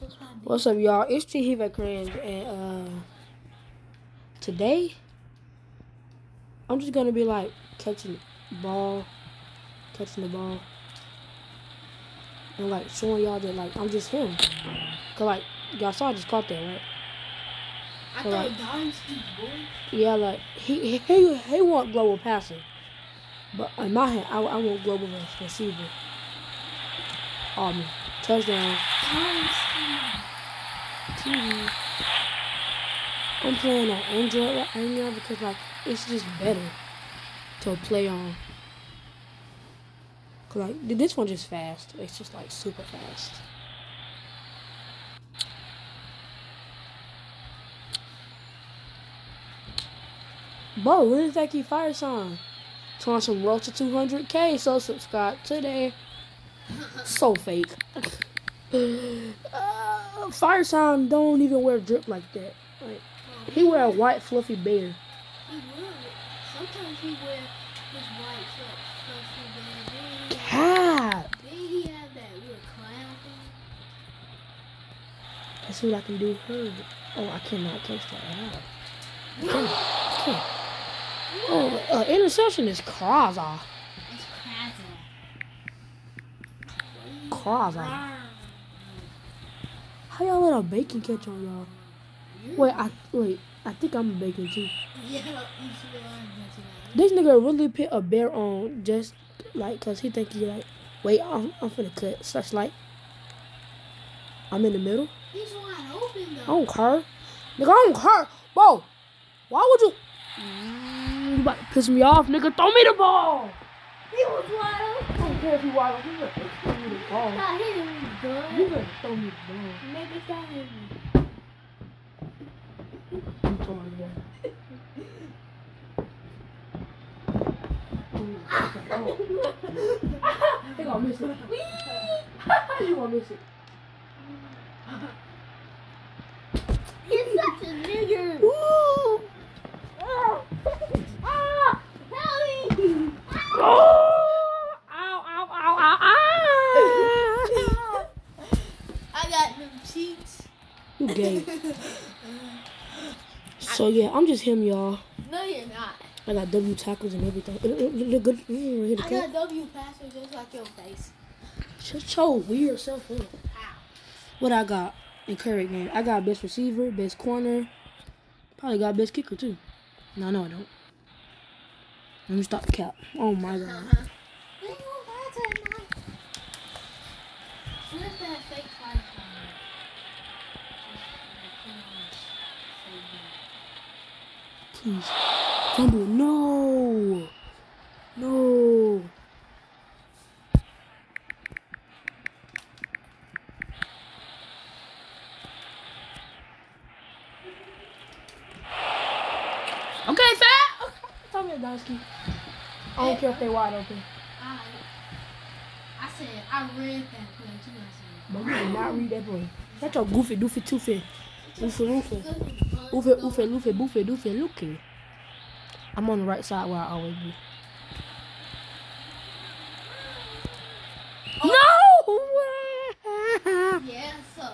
touch my dick. What's up, y'all? It's T Hiva and uh, today I'm just gonna be like catching the ball, catching the ball, and like showing y'all that like I'm just him. Cause like y'all saw I just caught that, right? I so, thought like- Dynasty boy. Yeah, like he he he want global passing, but in my hand I, I want global receiver. Oh man, touchdown. Dynasty. TV. I'm playing on Android right now because like it's just better to play on. Cause like this one just fast. It's just like super fast. Bro, when is that key fire song? It's on some road to 200k, so subscribe today. So fake. Uh, Fire Sound don't even wear drip like that. Like he wear a white fluffy bear. He would. Sometimes he wear his white fluffy. Then Cap. Then he had that little clown thing. Let's see what I can do. Her. Oh, I cannot catch that at all. I can't. Can't. Oh, uh, interception is Kraza. It's. Kraza. How y'all let a bacon catch on y'all? Wait, I wait. I think I'm a bacon too. Yeah, you should learn that This nigga really put a bear on just like cause he think he like. Wait, I'm I'm finna cut. Such like. I'm in the middle. He's wide open I don't care. Nigga, I don't care. Bro, why would you? You about to piss me off, nigga. Throw me the ball. He was wide open. I don't care if you wide open. You better throw me the ball. Hit him, You bud. better throw me ball. Nigga me. You throw me the ball. They gonna miss it. you gonna miss it. You're such a nigger. Ooh. Ah! Help me! Oh! You gay. So yeah, I'm just him, y'all. No, you're not. I got W tackles and everything. Good. Mm, the I got W passer just like your face. Shut your weird self up. What I got in current game? I got best receiver, best corner. Probably got best kicker too. No, no, I don't. Let me stop the cap. Oh my god. Uh-huh. Please. Fumble. No. No. Okay, fat. Tell me a Donsky. I don't care if they wide open. I, I said, I read that play. You know But you did not read that play. That's your goofy, doofy, toofy. What I'm saying? Oofy, oofy, boofy, doofy, looky. I'm on the right side where I always be. Oh. No! Yeah, so.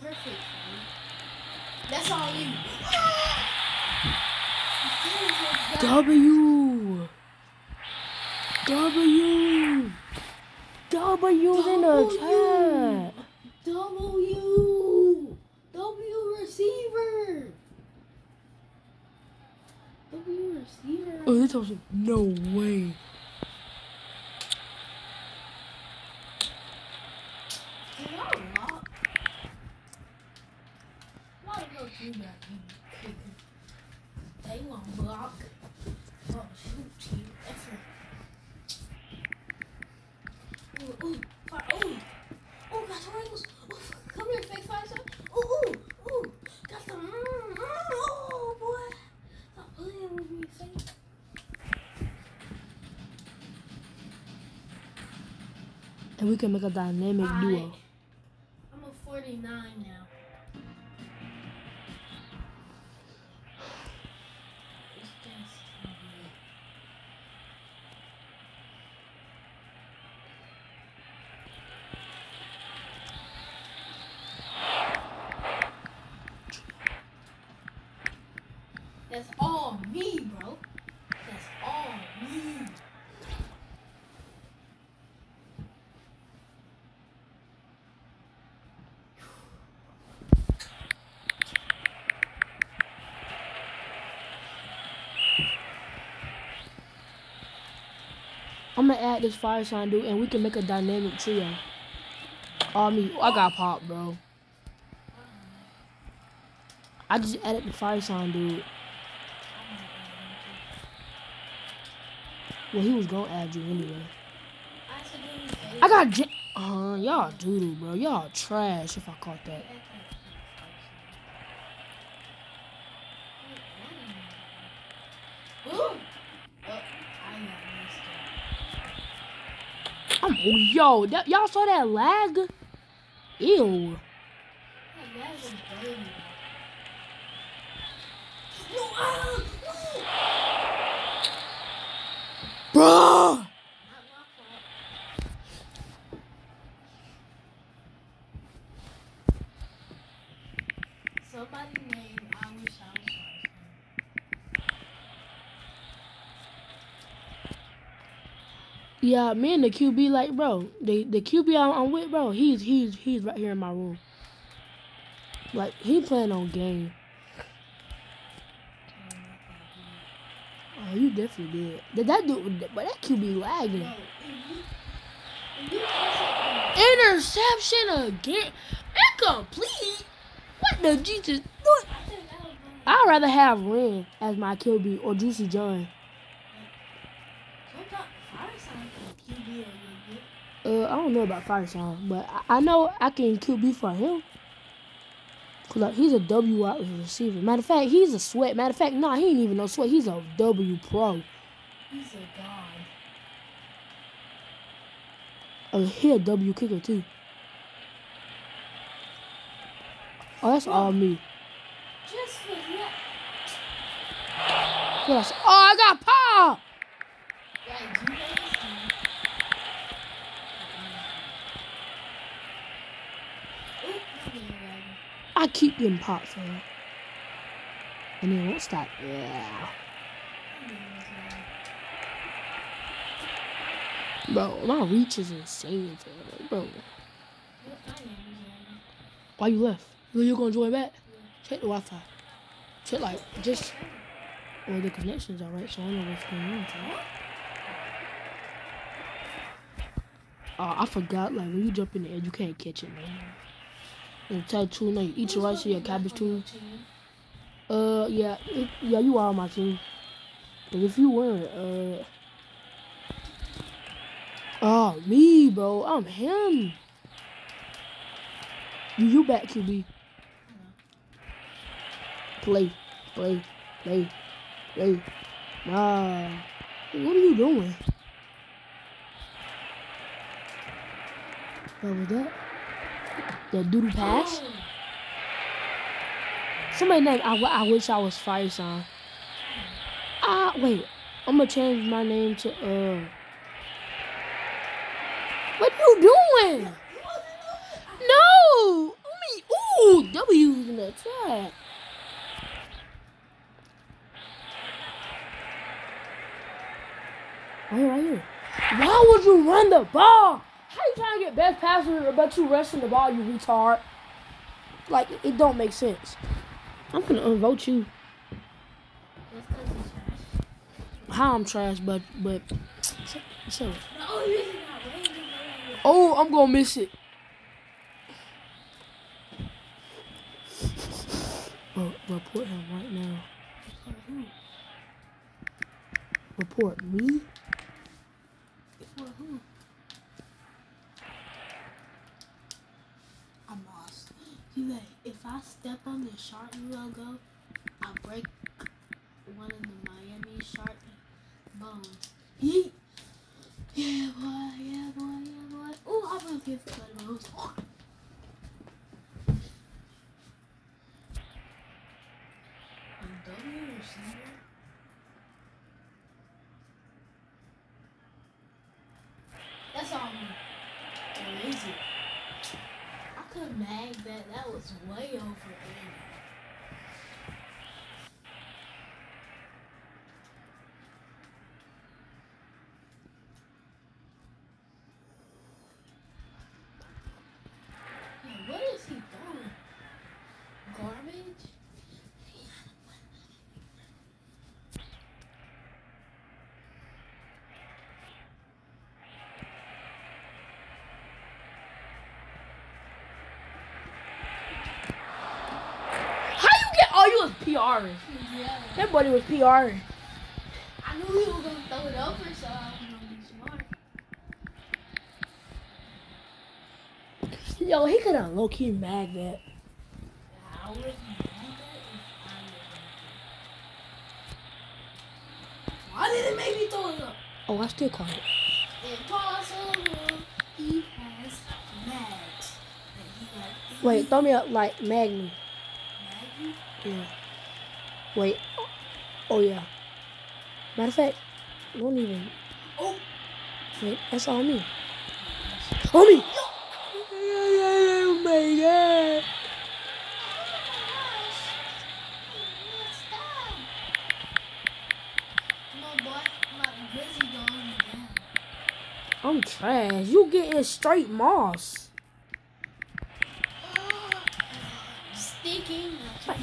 Perfect. That's all you. W. In the W. chat. W. W receiver. W receiver. Oh, this also no way. Can y'all rock? Why go do that? you kicker? They won't block. Oh, shoot you. That's a... Ooh, ooh, fire, ooh. Ooh, got some angles. Ooh, come here, fake fire, son. Ooh, ooh, ooh. Got some... Mm, mm, oh, boy. Stop playing with me, fake. And we can make a dynamic duo. I'm gonna add this fire sign dude, and we can make a dynamic trio. Oh me, I got pop, bro. I just added the fire sign dude. Well, he was gonna add you anyway. I got uh, y'all doodle, bro. Y'all trash. If I caught that. Ooh. Oh, I got messed up. I'm, oh, yo, y'all saw that lag? Ew. That was dirty. No, ah, no. Bro. Not my fault. Somebody named I wish I was Tarzan. Yeah, me and the QB, like, bro, the the QB I'm, I'm with, bro, he's he's he's right here in my room. Like, he playing on game. Oh, you definitely did. Did that dude? But that QB lagging. Interception again. Incomplete. What the Jesus? I'd rather have Ren as my QB or Juicy John. Sometimes fire sign can QB a little bit. Uh, I don't know about Fire Sign, but I, I know I can QB for him. Cause like he's a W out receiver. Matter of fact, he's a sweat. Matter of fact, nah, he ain't even no sweat. He's a W pro. He's a god. Uh, he a W kicker too. Oh, that's all me. Just for that. Oh, I got pop. I keep getting pop for it. And it won't stop. Yeah. I'm getting ready. Bro, my reach is insane. Bro, why you left? You you gonna join back? Check the Wi-Fi. Check like just. Well, the connection's alright, so I don't know what's going on. Uh, I forgot, like, when you jump in the air, you can't catch it, man. And tattoo, no, you eat your rice, your cabbage too. Uh, yeah, it, yeah, you are my team. But if you weren't, uh, oh me, bro, I'm him. You, you back, QB. Play, play, play, play. Wow, what are you doing? What was that? That doodle pass? Somebody named I, I wish I was fire sign. Ah, wait. I'm gonna change my name to uh. What you doing? No. I mean, ooh, W's in the attack. Right right here. Why would you run the ball? Best passer, but you rushing the ball, you retard? Like, it don't make sense. I'm gonna unvote you. How I'm trash, but but so oh, I'm gonna miss it. Well, report him right now. Report me. For who? I'm lost. You like, if I step on the shark logo, I break one of the Miami shark bones. Yeah, boy. Yeah, boy. Yeah, boy. Oh, I broke his bones. was way over 80. PRing. Yeah. That buddy was PRing. I knew he was gonna throw it over, so I was gonna be smart. Yo, he could have low key mad that. I wouldn't do that if I was Why did it make me throw it up? Oh, I still caught it. Impossible. He has mags. Wait, throw me up like Magnum. Yeah. Wait. Oh yeah. Matter of fact, don't even. Oh. Wait, that's all me. On me. Oh my god. I'm trash. You getting straight moss.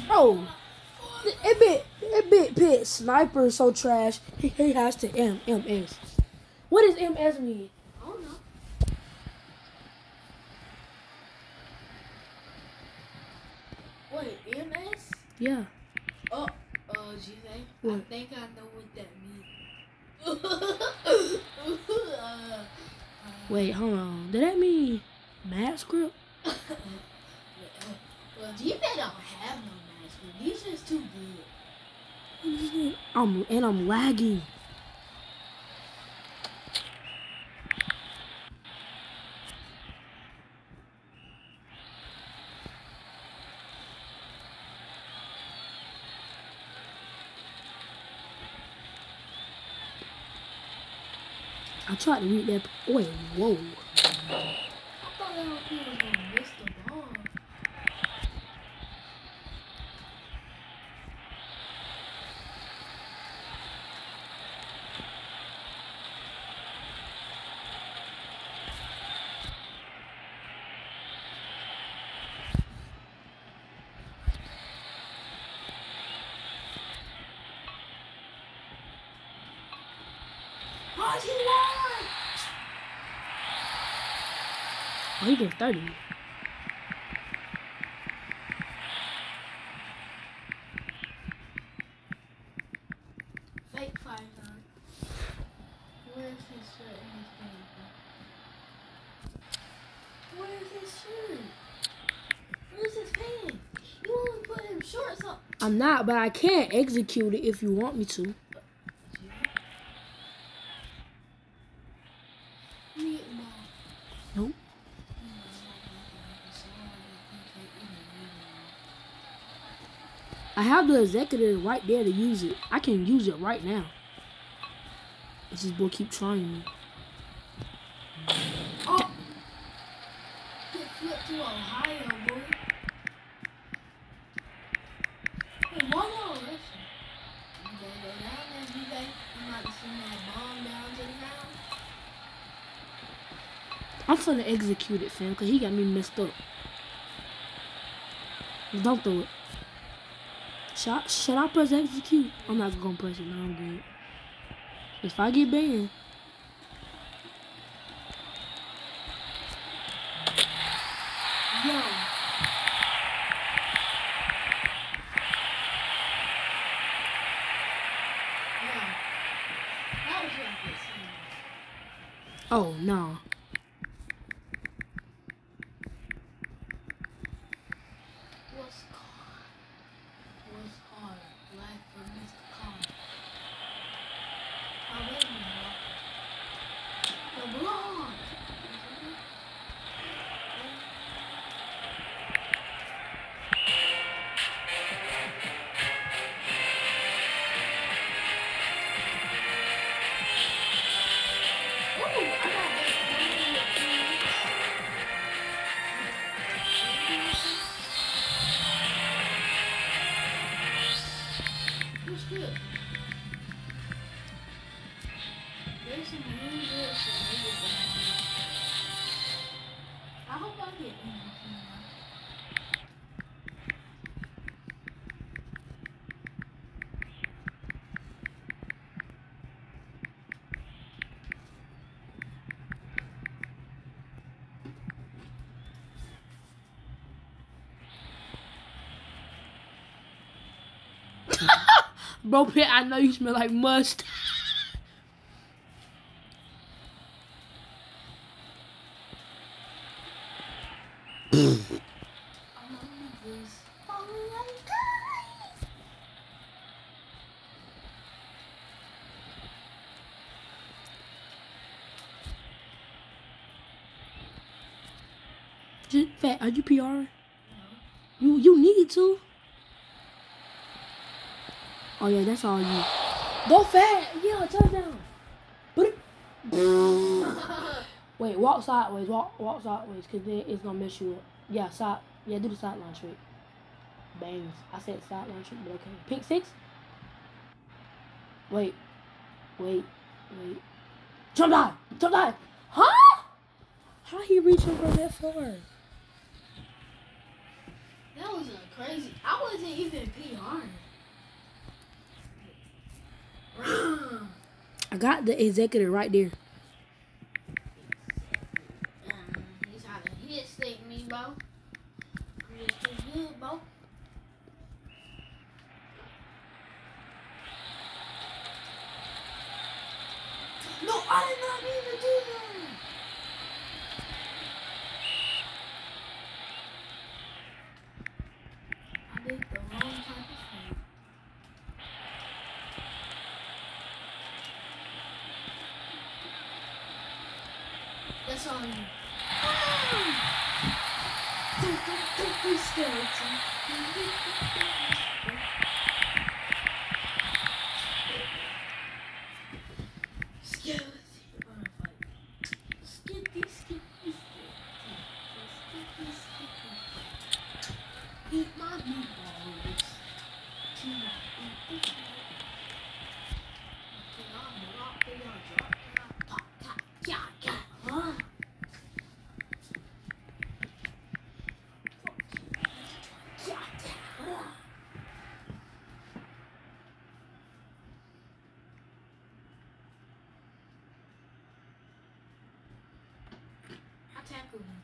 Bro, it bit, it bit pit sniper is so trash. He, he has to M M S. What does M S mean? Oh no. Wait, MS? Yeah. Oh, uh, G I think I know what that means. uh, uh, Wait, hold on. Did that mean mad script? well, G-Pay don't have no mask. He's just too good. I'm and I'm lagging. I tried to read that. Wait, whoa. I thought that was he was gonna miss the ball. Oh, he won! Oh, he did 30. Fake five nine. Where's his shirt and his pants? Where's his shirt? Where's his pants? You only put him shorts on. I'm not, but I can't execute it if you want me to. Have the executive right there to use it. I can use it right now. This is boy keep trying me. Oh! Get to Ohio, boy. Hey, why y'all listen? You gonna go down there, you think you might send that bomb down to the ground? I'm finna execute it, fam, because he got me messed up. Don't throw it. Should I, should I press execute? I'm not gonna press it. No, I'm good. If I get banned, good? There's some really good shit. really good. I hope I Bro, Pit, I know you smell like must. Fat, are you PR? You you need to. Oh yeah, that's all you. Go fast! Yeah, touchdown. Put. Wait, walk sideways. Walk walk sideways, cause then it's gonna mess you up. Yeah, side. Yeah, do the sideline trick. Bangs. I said sideline trick, but okay. Pink six. Wait, wait, wait. Jump dive. Jump dive. Huh? How he reaching from that far? That was a crazy. I wasn't even PRing. I got the executive right there. Um, he's how to hit stick me, bro. Good, bro. No, I did not mean to do that. I did the wrong type of thing. That's on you. Don't, don't, don't be skeleton. Skeleton. Wanna fight? Skitty, skitty, skitty. Skitty, skitty. Eat my meatballs. Huh? I tackled him.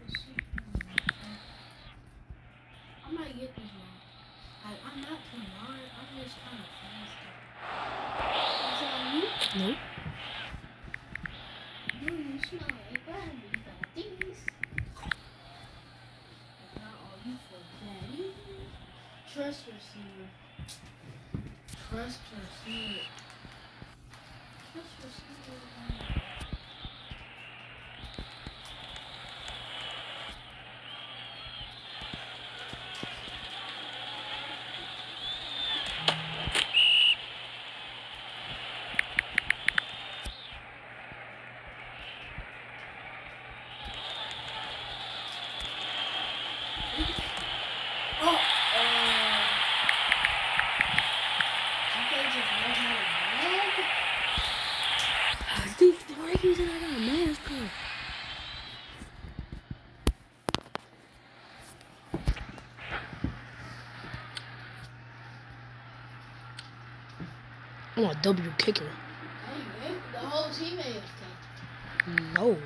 Let's see. I might get this one. Like, I'm not too hard. I'm just kind of faster. Is that you? Nope. Do you smell like Barbie fatties? If not, all you for daddy. Trust receiver. Trust receiver. Trust receiver. I got a mask on. I'm a W kicker. Hey, man, the whole teammate is. No.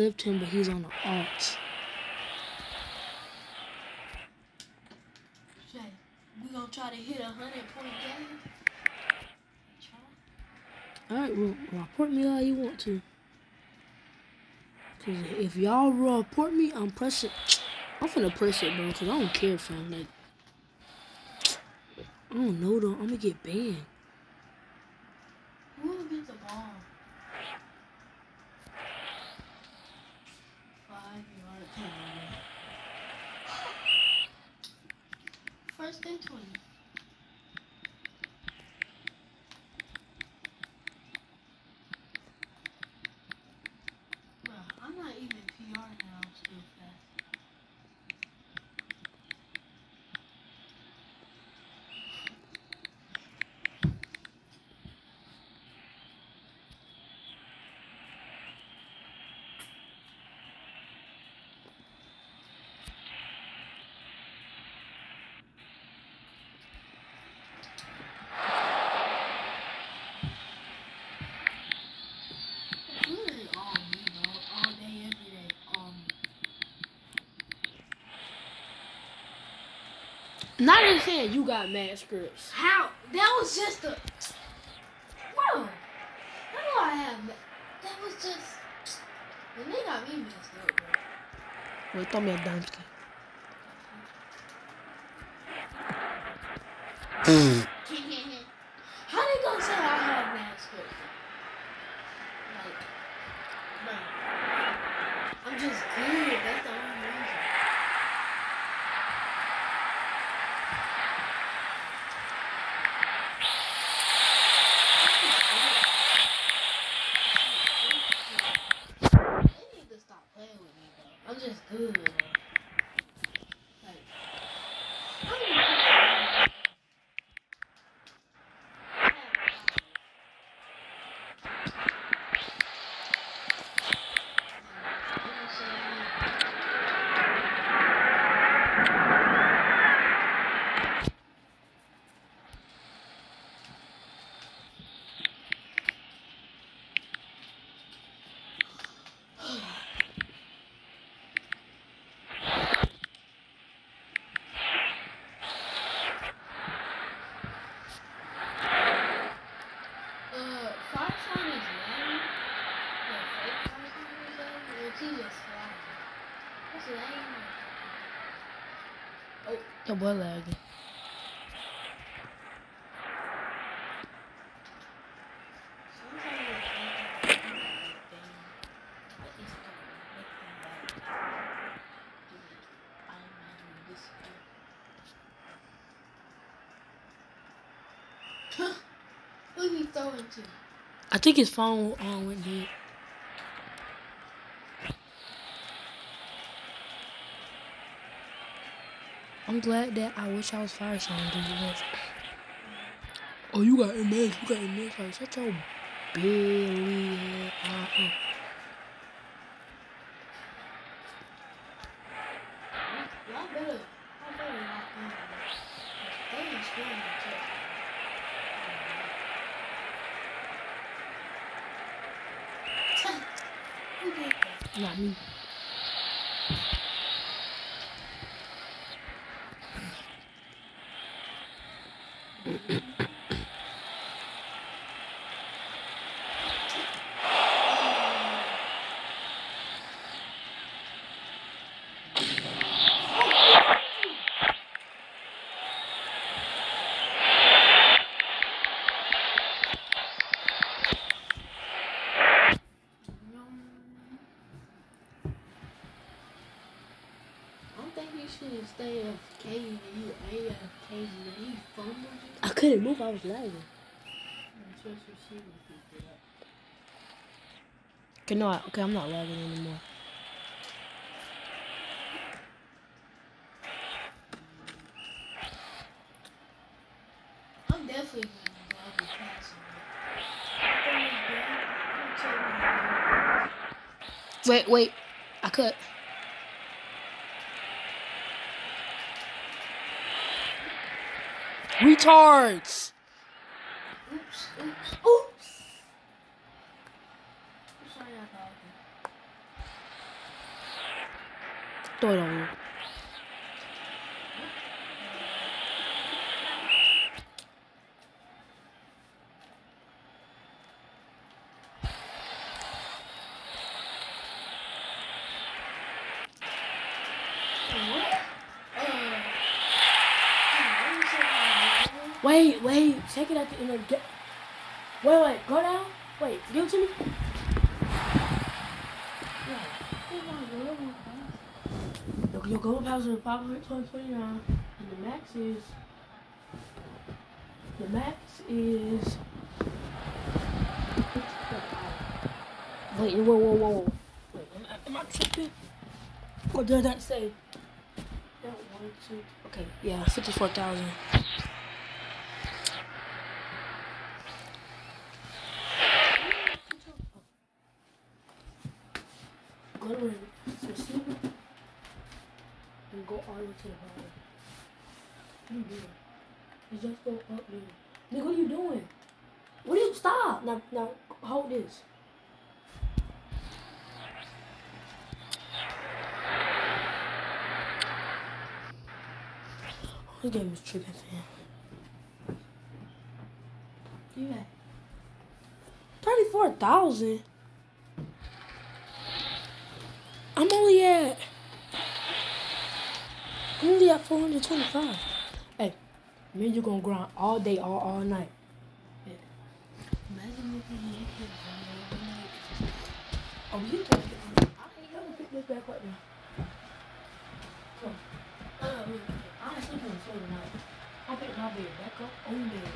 Clipped him, but he's on the we gonna try to hit a hundred point game. Alright, well, report me all you want to. 'Cause if y'all report me, I'm pressing. I'm finna press it, bro, because I don't care, fam. Like, I don't know, though. I'm gonna get banned. Who will get the ball? Five yard penalty. First and twenty. Bruh, I'm not even PR now. I'm still fast. Not even saying you got mad scripts. How? That was just a. Bro, how do I have that? That was just. And they got me messed up, bro. Wait, throw me a Dumpsky. How they gonna say I have mad scripts? Like, bro, I'm just good. That's the only reason. They need to stop playing with me, bro. I'm just good. Bro. Like, I'm gonna Uh, Fireshine is lame. Yeah, fake Fireshine is lame. Well, she just flying. What's lame? I think I'm doing everything, but it's gonna make um, me. like, dude, I'm not doing this again. Who he throwing to? I think his phone on went dead. I'm glad that I wish I was fire sign dude. Oh, you got MS. You got MS. Like, shut your billy up. Y'all better, y'all better lock in on this. They ain't scaring the check. Who did that? Not me. I don't think you should stay AFK and you AFK and he fumbled you. I couldn't move. I was lagging. That's what you see when people that. Okay, no. I, okay, I'm not lagging anymore. I'm definitely gonna grab the passing. I think it's bad. I'm gonna check my Wait, wait. I cut. Retards. Oops, oops, oops. I'm sorry I got you. Throw it on you. What? Uh, let me check my level. Wait, Check it at the end of the ga- Wait, wait. Go down. Wait. Give it to me. Level. Your, gold powers are 529. And the max is. The max is. Wait, whoa, whoa, whoa. Wait, am I, am I tripping? What did that say? That one, two. Okay, yeah, 54,000. Go to the receiver and go all the way to the bottom. What are you doing? You just go up there. Nigga, what are you doing? What are you stop? Now now hold this. This game is tripping, fam. You at? Thirty-four thousand. I'm only at. I'm only at four hundred twenty-five. Hey, me you gonna grind all day, all all night. Oh, you can I ain't never pick this back up now. Come on. Uh, I ain't sleeping on the floor tonight. I'm picking my bed back up on bed.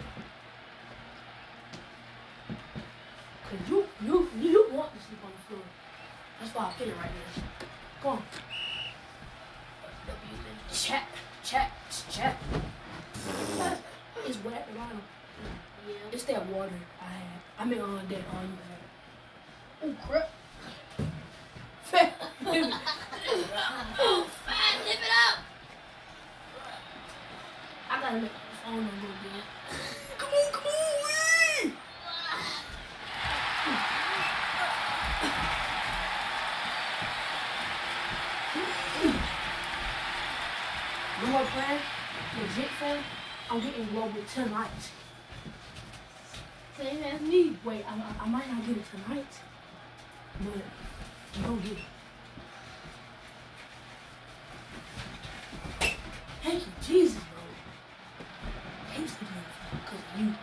Cause you, you, you want to sleep on the floor. That's why I put it right here. Come on. Chat, chat, chat. It's wet around. Yeah. It's that water I had. I mean, on that on you had. Oh crap. Oh, fine, lift it up. I gotta make the phone a little bit. Come on, come on, wee! You know plan? Legit plan? I'm getting global tonight. Wait, I, I, I might not get it tonight, but I'm gonna get it. Thank you, Jesus, bro. I hate sleeping because of you.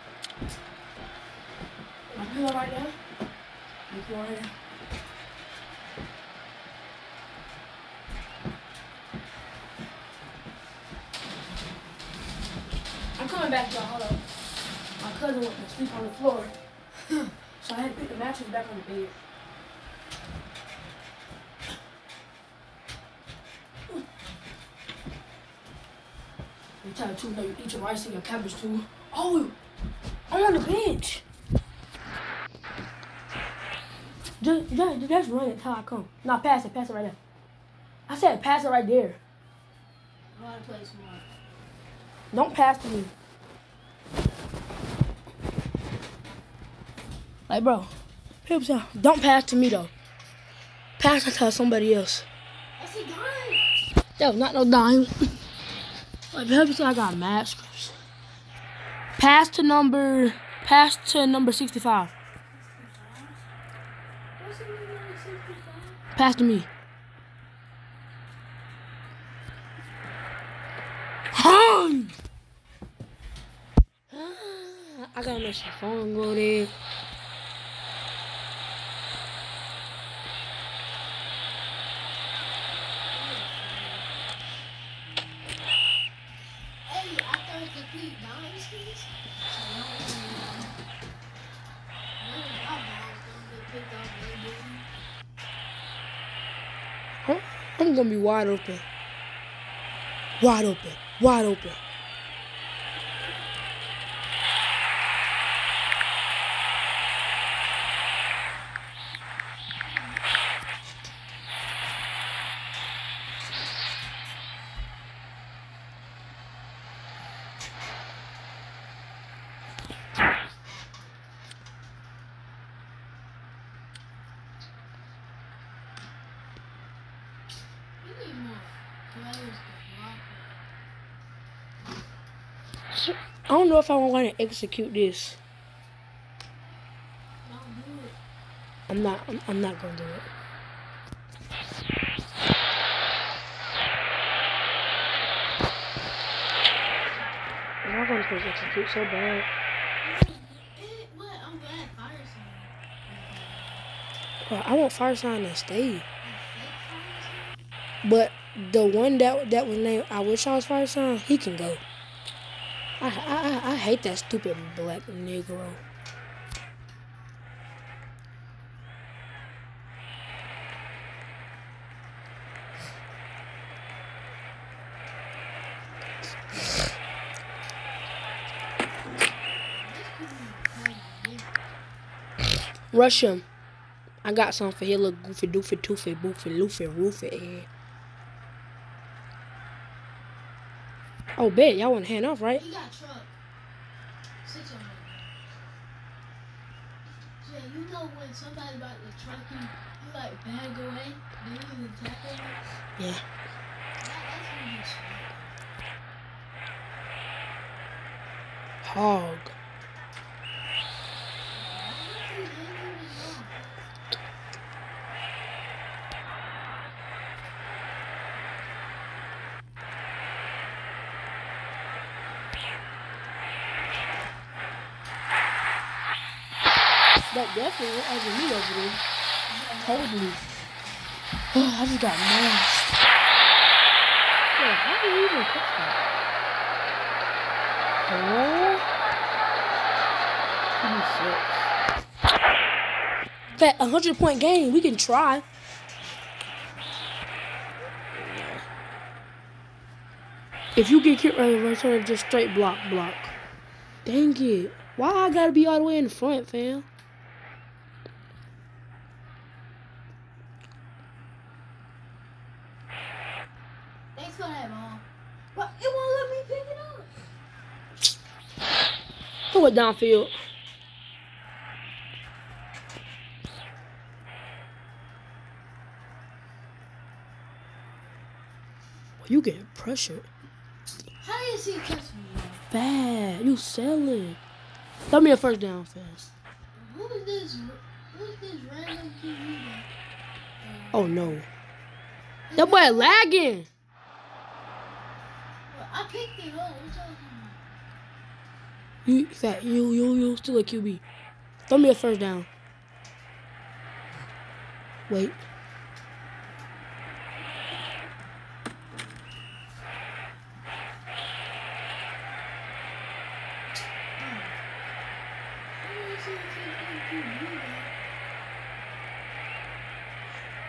My pillow right there. Your pillow right there. I'm coming back, y'all. Hold up. My cousin went to sleep on the floor. So I had to put the mattress back on the bed. You tell the truth, now you eat your rice and your cabbage too. Oh, I'm on the bench. Just, just, just run it till I come. Nah, pass it, pass it right now. I said pass it right there. I want to play smart. Don't pass to me. Like, bro, help out. Don't pass to me though. Pass it to somebody else. That's a dime. That was not no dime. like, yourself. I got mad scripts. Pass to number. Pass to number sixty-five. What's the number like 65? Pass to me. I gotta make sure phone go there. Gonna be wide open. Wide open. Wide open. You need more players to block I don't know if I want to execute this. I'm not. I'm, I'm not gonna do it. I'm not gonna play execute so bad. Well, I want fire sign to stay. But the one that that was named I wish I was fire sign, he can go. I I I- hate that stupid black negro. Rush him. I got something for him. Look goofy, doofy, toofy, boofy, loofy, roofy. Oh, bet. Y'all want to hand off, right? You got Trump. Six on him. Yeah, you know when somebody about to truck you, you like bag away, then you can tap on Yeah. That, that's when you Hog. Definitely went over me over there. Totally. Oh, I just got mashed. Yeah, how do you even catch that? Oh. Give me six. That 100 point game, we can try. If you get hit right, return just straight block, block. Dang it. Why I gotta be all the way in front, fam? Thanks for that, mom. But it won't let me pick it up. Throw it downfield. You get pressured. How do you me? bro? Bad. You selling. Throw me a first down fast. Who is this? Who is this random TV? Oh no. That boy lagging. I picked it up. What y'all talking about? You fat. You you you still a QB. Throw me a first down. Wait.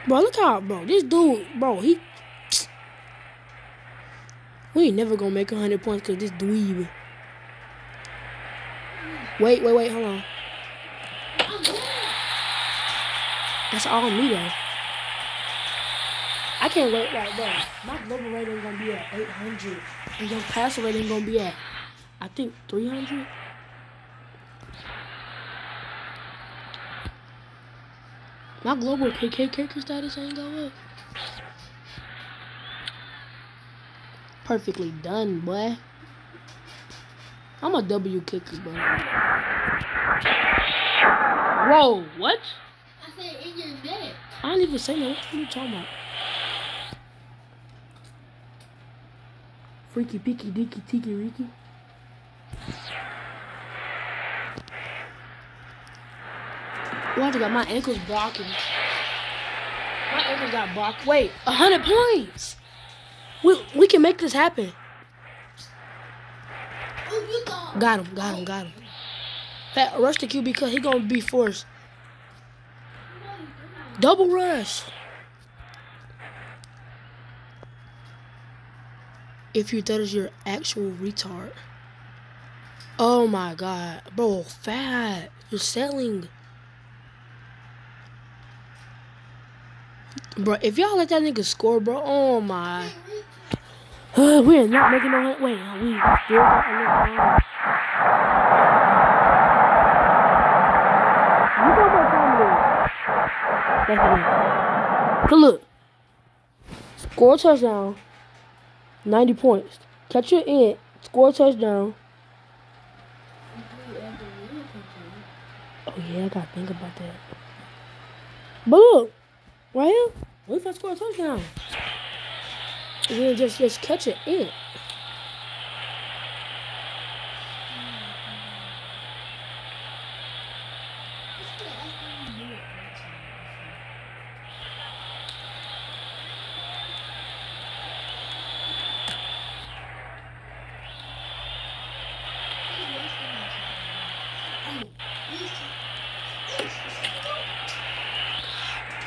Bro, look how bro. This dude, bro, he. We ain't never gonna make a hundred points because this dweeb. Wait, wait, wait, hold on. That's all me though. I can't wait right bro. My global rating gonna be at 800, and your passer rating gonna be at, I think 300. My global KK kicker status ain't go up. Perfectly done, boy. I'm a W kicker, bro. Whoa, what? I said in your neck. I didn't even say that. What are you talking about? Freaky peaky deaky tiki reeky. Watch, I got my ankles blocking. My ankles got blocked. Wait, a hundred points. We we can make this happen. Got him, got him, got him. That rush the QB because he gonna be forced. Double rush. If you thought is your actual retard. Oh my god. Bro, fat. You're selling. Bro, if y'all let that nigga score, bro, oh my. Uh, we are not making no hun- Wait, uh, we still got a little. You know what time it is. That's it. Good look. Score touchdown. 90 points. Catch it in. Score touchdown. Oh yeah, I gotta think about that. But look, right here. What if I score a touchdown? Then just just catch it in.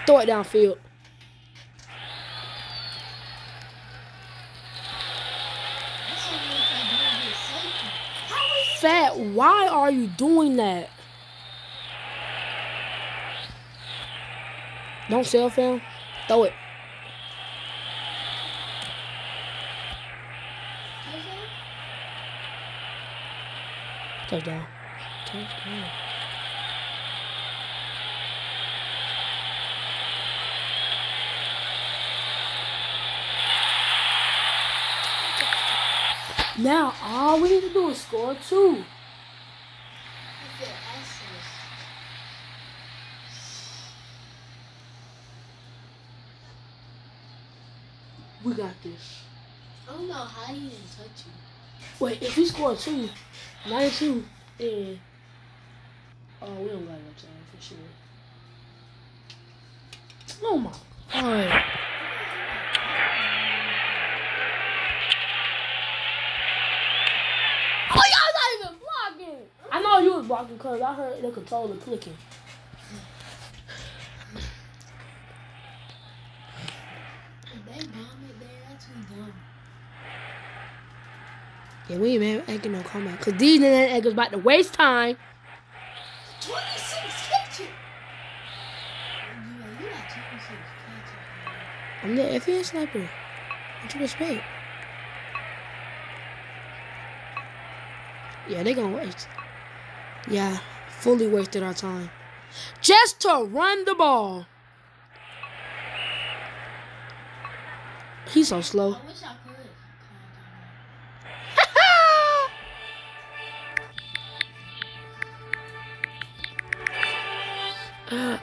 Throw it downfield. Fat, why are you doing that? Don't sell, fam. Throw it. Touchdown. Touchdown. Now all we need to do is score two. We got this. I don't know how he didn't touch you. Wait, if we score two, 19, and... Oh, we don't got enough time for sure. Oh my god. Blocking because I heard the controller clicking. If they bomb it there, that's we done. Yeah, we ain't man making no comment because these niggas about to waste time. 26 catches. You, got- you got 26 catches. I'm the FPS sniper. What you expect? Yeah, they gonna waste. Yeah, fully wasted our time. Just to run the ball. He's so slow. I I could. Uh,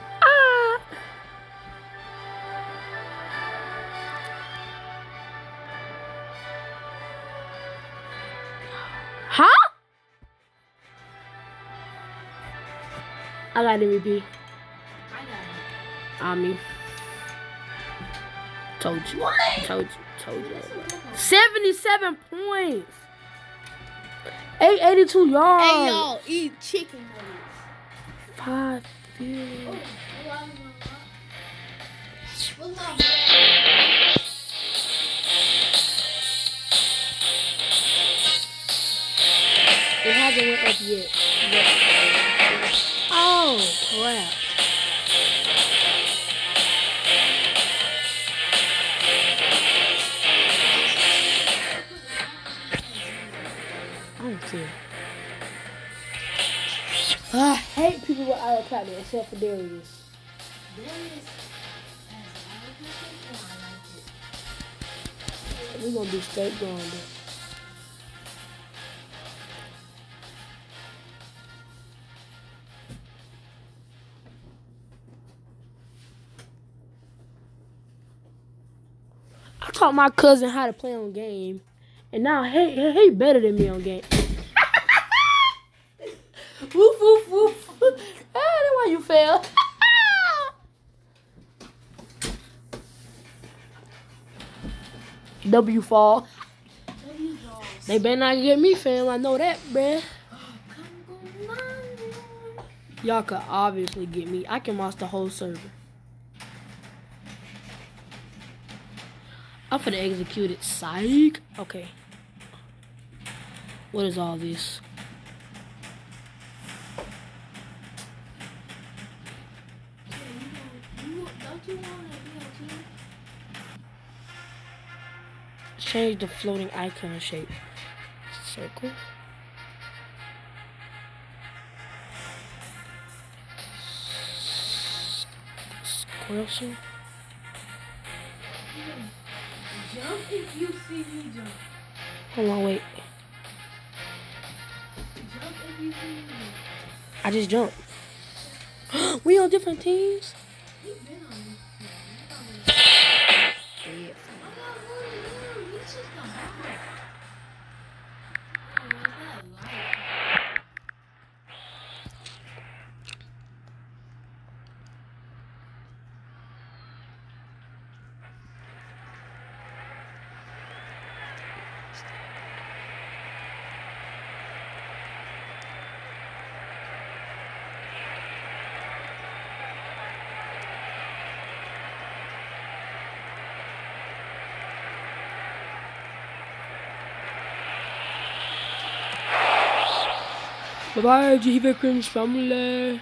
I got MVP. I got it. Mean, told you. What? Told you. Told you. 77 points. 882 yards. Hey, y'all, eat chicken. Five. Crap. Don't. I hate people with eye contact except for Darius. There. We're gonna do straight going though. Taught my cousin how to play on game, and now he he he better than me on game. woof woof woof. Ah, that's why you fail. W fall. W. They better not get me, fam. I know that, bruh. Y'all could obviously get me. I can watch the whole server. I'm finna execute it. Psych. Okay. What is all this? Change the floating icon shape. Circle. Square shape. You see me jump. Hold on, wait. Jump if you see me. I just jumped. we on different teams? You've been on this team. You've been on this Yeah. I'm not running around. He's just a bomb. Oh, what's that like? Bye bye, G Vickers family.